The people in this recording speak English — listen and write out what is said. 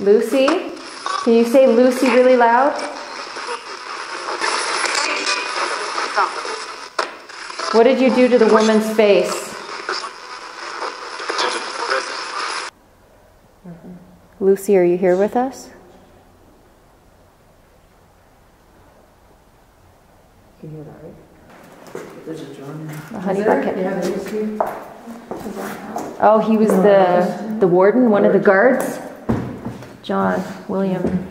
Lucy? Can you say Lucy really loud? What did you do to the woman's face? Mm-hmm. Lucy, are you here with us? You hear that, right? There's a John. The honey there? bucket. Yeah, there is here. Oh, he was the the warden, one of the guards. John William.